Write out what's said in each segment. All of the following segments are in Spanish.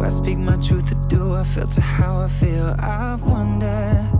Do I speak my truth or do I filter how I feel? I wonder,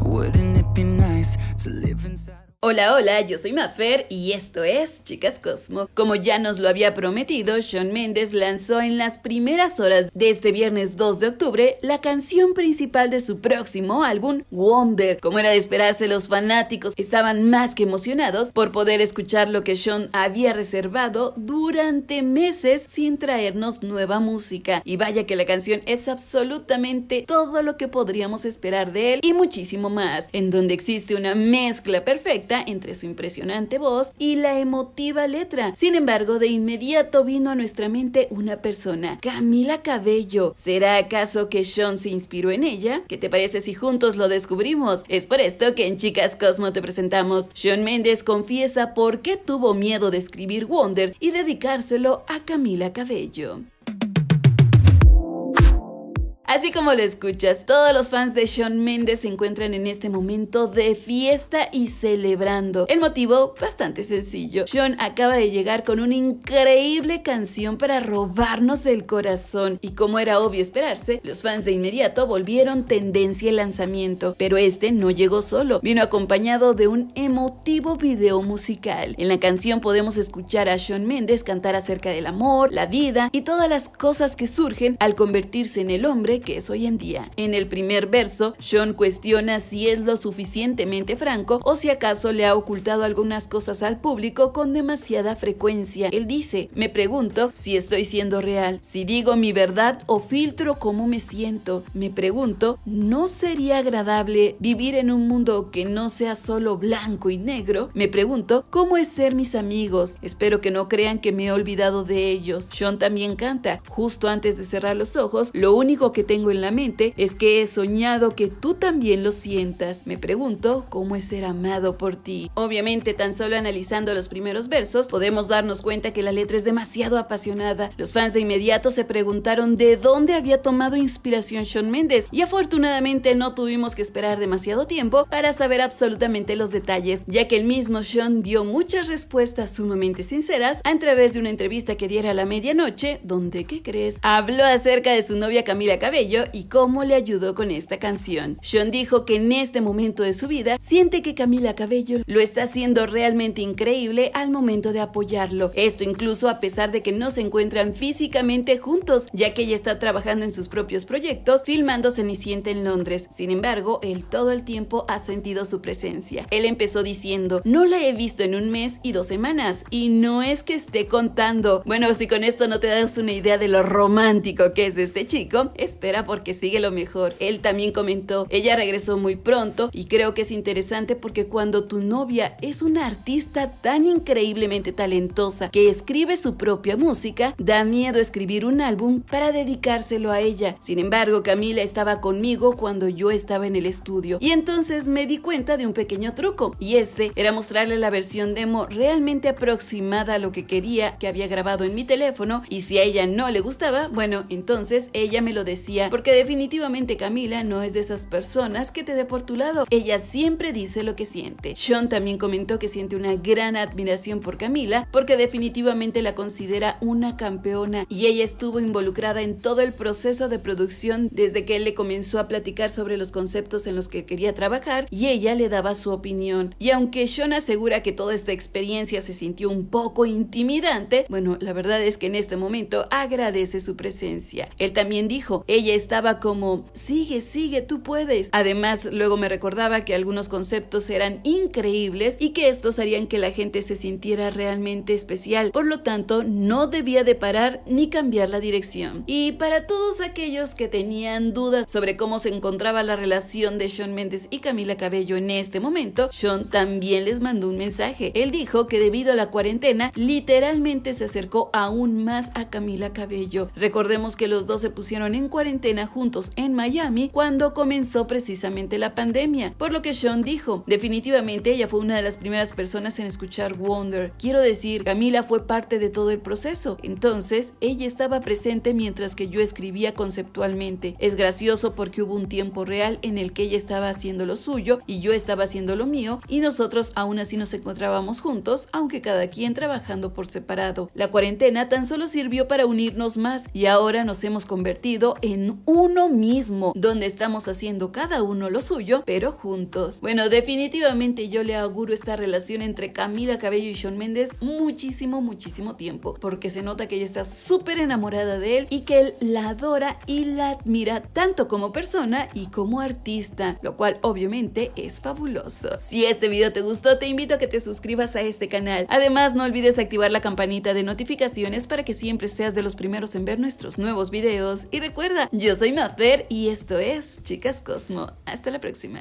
wouldn't it be nice to live inside? Hola, hola, yo soy Mafer y esto es Chicas Cosmo. Como ya nos lo había prometido, Shawn Mendes lanzó en las primeras horas de este viernes 2 de octubre la canción principal de su próximo álbum, Wonder. Como era de esperarse, los fanáticos estaban más que emocionados por poder escuchar lo que Shawn había reservado durante meses sin traernos nueva música. Y vaya que la canción es absolutamente todo lo que podríamos esperar de él y muchísimo más, en donde existe una mezcla perfecta entre su impresionante voz y la emotiva letra. Sin embargo, de inmediato vino a nuestra mente una persona, Camila Cabello. ¿Será acaso que Sean se inspiró en ella? ¿Qué te parece si juntos lo descubrimos? Es por esto que en Chicas Cosmo te presentamos. Sean Méndez confiesa por qué tuvo miedo de escribir Wonder y dedicárselo a Camila Cabello. Así como lo escuchas, todos los fans de Shawn Mendes se encuentran en este momento de fiesta y celebrando. El motivo bastante sencillo. Shawn acaba de llegar con una increíble canción para robarnos el corazón y como era obvio esperarse, los fans de inmediato volvieron tendencia el lanzamiento, pero este no llegó solo, vino acompañado de un emotivo video musical. En la canción podemos escuchar a Shawn Mendes cantar acerca del amor, la vida y todas las cosas que surgen al convertirse en el hombre que es hoy en día. En el primer verso, Sean cuestiona si es lo suficientemente franco o si acaso le ha ocultado algunas cosas al público con demasiada frecuencia. Él dice, me pregunto si estoy siendo real, si digo mi verdad o filtro cómo me siento. Me pregunto, ¿no sería agradable vivir en un mundo que no sea solo blanco y negro? Me pregunto, ¿cómo es ser mis amigos? Espero que no crean que me he olvidado de ellos. Sean también canta. Justo antes de cerrar los ojos, lo único que tengo en la mente es que he soñado que tú también lo sientas. Me pregunto cómo es ser amado por ti. Obviamente, tan solo analizando los primeros versos, podemos darnos cuenta que la letra es demasiado apasionada. Los fans de inmediato se preguntaron de dónde había tomado inspiración Sean Mendes y afortunadamente no tuvimos que esperar demasiado tiempo para saber absolutamente los detalles, ya que el mismo Sean dio muchas respuestas sumamente sinceras a través de una entrevista que diera a la medianoche, donde, ¿qué crees? Habló acerca de su novia Camila Cabello y cómo le ayudó con esta canción. Sean dijo que en este momento de su vida siente que Camila Cabello lo está haciendo realmente increíble al momento de apoyarlo. Esto incluso a pesar de que no se encuentran físicamente juntos, ya que ella está trabajando en sus propios proyectos, filmando Cenicienta en Londres. Sin embargo, él todo el tiempo ha sentido su presencia. Él empezó diciendo, no la he visto en un mes y dos semanas, y no es que esté contando. Bueno, si con esto no te das una idea de lo romántico que es este chico, espera porque sigue lo mejor. Él también comentó, ella regresó muy pronto y creo que es interesante porque cuando tu novia es una artista tan increíblemente talentosa que escribe su propia música, da miedo escribir un álbum para dedicárselo a ella. Sin embargo, Camila estaba conmigo cuando yo estaba en el estudio y entonces me di cuenta de un pequeño truco y este era mostrarle la versión demo realmente aproximada a lo que quería que había grabado en mi teléfono y si a ella no le gustaba, bueno, entonces ella me lo decía porque definitivamente Camila no es de esas personas que te dé por tu lado. Ella siempre dice lo que siente. Sean también comentó que siente una gran admiración por Camila porque definitivamente la considera una campeona y ella estuvo involucrada en todo el proceso de producción desde que él le comenzó a platicar sobre los conceptos en los que quería trabajar y ella le daba su opinión. Y aunque Sean asegura que toda esta experiencia se sintió un poco intimidante, bueno, la verdad es que en este momento agradece su presencia. Él también dijo, ella estaba como, sigue, sigue, tú puedes. Además, luego me recordaba que algunos conceptos eran increíbles y que estos harían que la gente se sintiera realmente especial. Por lo tanto, no debía de parar ni cambiar la dirección. Y para todos aquellos que tenían dudas sobre cómo se encontraba la relación de Sean Mendes y Camila Cabello en este momento, Sean también les mandó un mensaje. Él dijo que debido a la cuarentena, literalmente se acercó aún más a Camila Cabello. Recordemos que los dos se pusieron en cuarentena cuarentena juntos en Miami cuando comenzó precisamente la pandemia, por lo que Sean dijo, definitivamente ella fue una de las primeras personas en escuchar Wonder. Quiero decir, Camila fue parte de todo el proceso, entonces ella estaba presente mientras que yo escribía conceptualmente. Es gracioso porque hubo un tiempo real en el que ella estaba haciendo lo suyo y yo estaba haciendo lo mío y nosotros aún así nos encontrábamos juntos, aunque cada quien trabajando por separado. La cuarentena tan solo sirvió para unirnos más y ahora nos hemos convertido uno mismo, donde estamos haciendo cada uno lo suyo, pero juntos. Bueno, definitivamente yo le auguro esta relación entre Camila Cabello y Sean Méndez muchísimo, muchísimo tiempo, porque se nota que ella está súper enamorada de él y que él la adora y la admira tanto como persona y como artista, lo cual obviamente es fabuloso. Si este video te gustó, te invito a que te suscribas a este canal. Además, no olvides activar la campanita de notificaciones para que siempre seas de los primeros en ver nuestros nuevos videos. Y recuerda, yo soy Mafer y esto es Chicas Cosmo. Hasta la próxima.